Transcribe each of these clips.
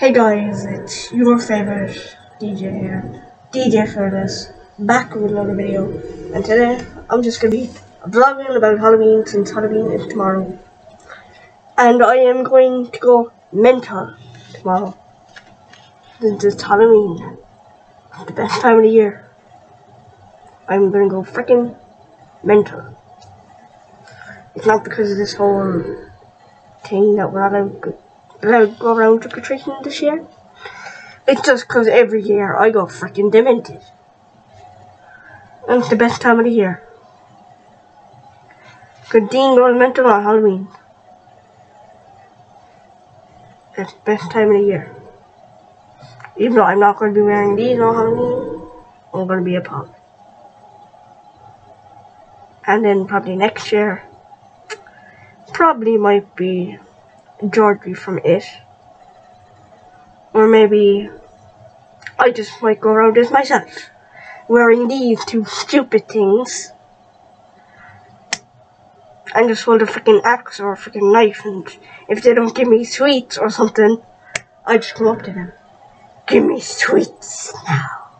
Hey guys, it's your favorite DJ here, DJ Fearless, back with another video. And today, I'm just gonna be vlogging about Halloween since Halloween is tomorrow. And I am going to go mental tomorrow. Since it's Halloween. The best time of the year. I'm gonna go freaking mental. It's not because of this whole thing that we're not allowed go around trick or treating this year. It's just because every year I go freaking demented. And it's the best time of the year. Good Dean goes mental on Halloween. It's the best time of the year. Even though I'm not going to be wearing these on Halloween, I'm going to be a punk. And then probably next year, probably might be Georgie from It. Or maybe I just might go around as myself, wearing these two stupid things. And just hold a freaking axe or a freaking knife, and if they don't give me sweets or something, I just come up to them. Give me sweets now.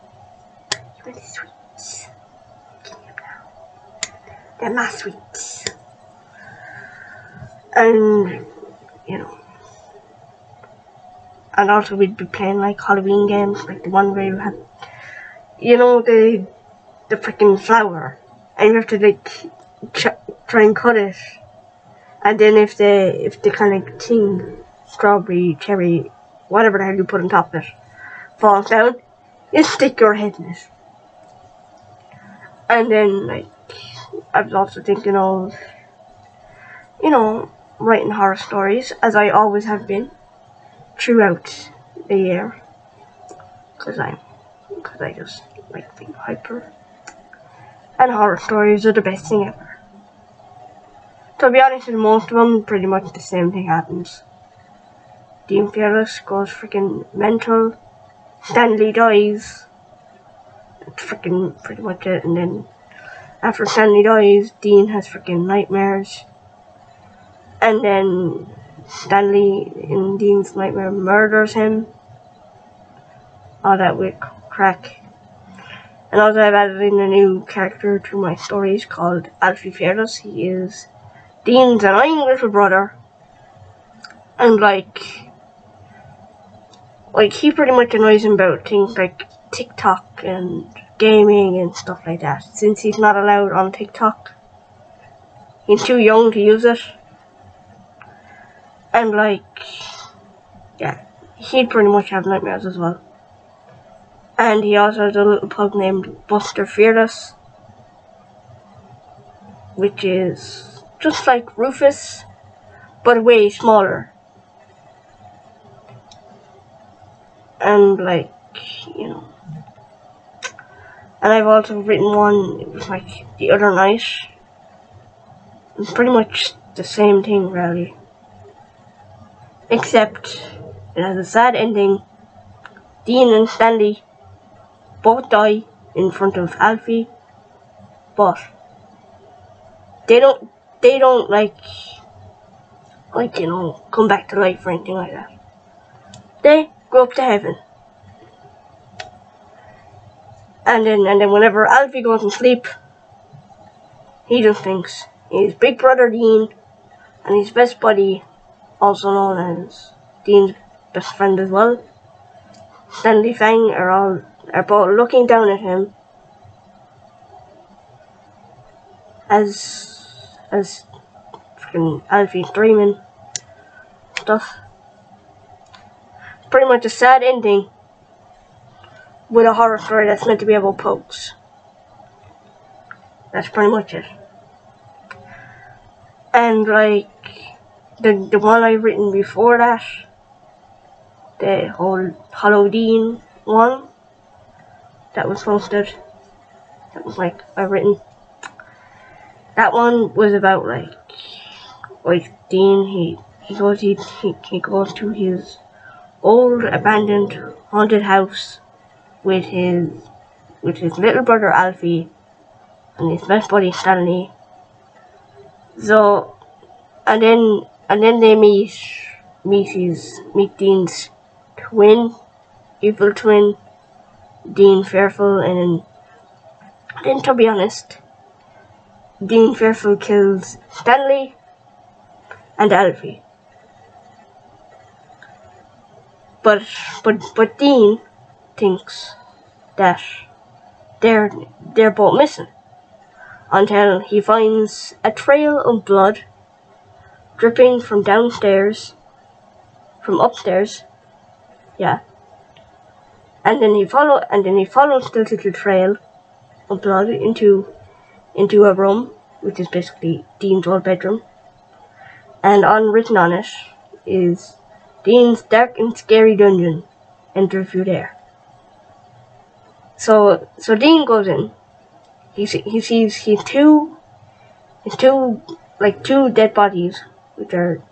Give me sweets. Give me them now. They're my sweets. And, you know. And also we'd be playing like Halloween games, like the one where you had, you know, the, the freaking flower. And you have to like, try and cut it. And then if the, if the kind of thing, strawberry, cherry, whatever the hell you put on top of it, falls down, you stick your head in it. And then, like, I was also thinking of, you know, writing horror stories, as I always have been, throughout the year. Because I, because I just like being hyper. And horror stories are the best thing ever. To be honest, in most of them, pretty much the same thing happens. Dean Fearless goes freaking mental Stanley dies. Freaking pretty much it. And then after Stanley dies, Dean has freaking nightmares. And then Stanley in Dean's nightmare murders him. All that weird crack. And also I've added in a new character to my stories called Alfie Fearless. He is Dean's annoying little brother. And like like he pretty much annoys him about things like TikTok and gaming and stuff like that. Since he's not allowed on TikTok, he's too young to use it. And like, yeah, he'd pretty much have nightmares as well. And he also has a little pug named Buster Fearless, which is just like Rufus, but way smaller. and like you know and I've also written one it was like the other night it's pretty much the same thing really except it has a sad ending. Dean and Stanley both die in front of Alfie but they don't they don't like like you know come back to life or anything like that. They go up to heaven. And then, and then whenever Alfie goes to sleep, he just thinks his big brother Dean and his best buddy, also known as Dean's best friend as well, Stanley Fang, are all are both looking down at him as as freaking Alfie's dreaming stuff pretty much a sad ending with a horror story that's meant to be about pokes. That's pretty much it. And like the the one I've written before that, the whole Halloween one that was posted, that was like I written. That one was about like like Dean. He he goes he he, he goes to his old abandoned haunted house with his with his little brother Alfie and his best buddy Stanley. So and then and then they meet meet his meet Dean's twin, evil twin, Dean Fearful, and then, to be honest, Dean Fearful kills Stanley and Alfie. But but but Dean thinks that they're they're both missing until he finds a trail of blood dripping from downstairs from upstairs yeah. And then he follow and then he follows the little trail blood into into a room which is basically Dean's old bedroom. And on written on it is Dean's dark and scary dungeon enter through there. So so Dean goes in. He see, he sees he two two like two dead bodies which are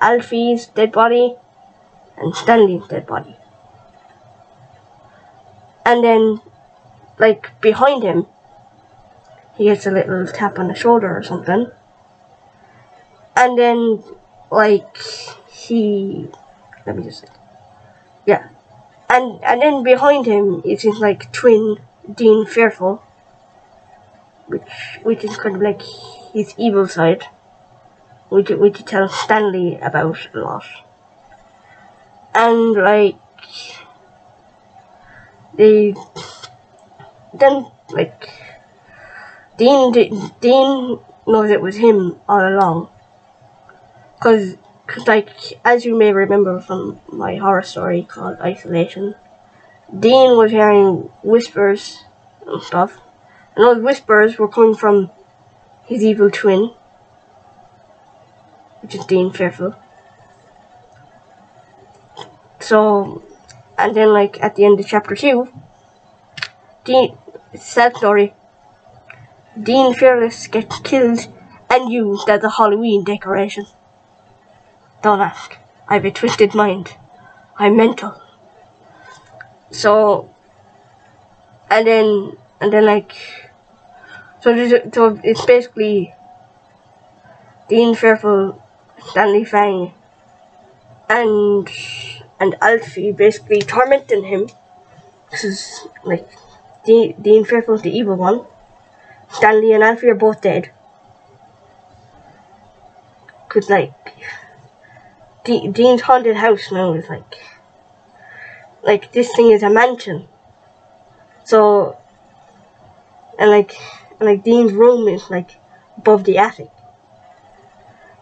Alfie's dead body and Stanley's dead body. And then like behind him he gets a little tap on the shoulder or something. And then like he let me just say yeah. And and then behind him is his like twin Dean Fearful which which is kind of like his evil side which which he tells Stanley about a lot. And like they then like Dean Dean knows it was him all along. Because cause, like as you may remember from my horror story called Isolation Dean was hearing whispers and stuff. And those whispers were coming from his evil twin which is Dean Fearful so and then like at the end of chapter two, Dean sad story. Dean Fearless gets killed and used as a Halloween decoration. Don't ask. I have a twisted mind. I'm mental. So and then and then like so so it's basically Dean Fearful, Stanley Fang, and and Alfie basically tormenting him. This is like Dean, Dean Fearful's the evil one. Stanley and Alfie are both dead. Cause like De Dean's haunted house now is like like this thing is a mansion. So and like and like Dean's room is like above the attic.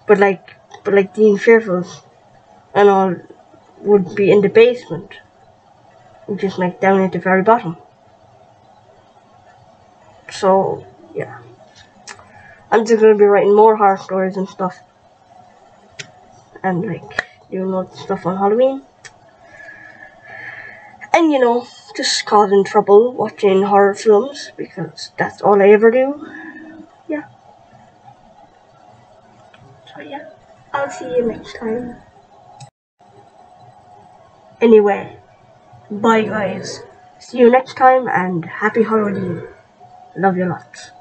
But like but like Dean Fearful's and all would be in the basement, is like down at the very bottom. So, yeah. I'm just gonna be writing more horror stories and stuff. And like, lots of stuff on Halloween. And you know, just causing trouble watching horror films because that's all I ever do. Yeah. So yeah, I'll see you next time. Anyway, bye guys. See you next time and happy Halloween. Love you lots.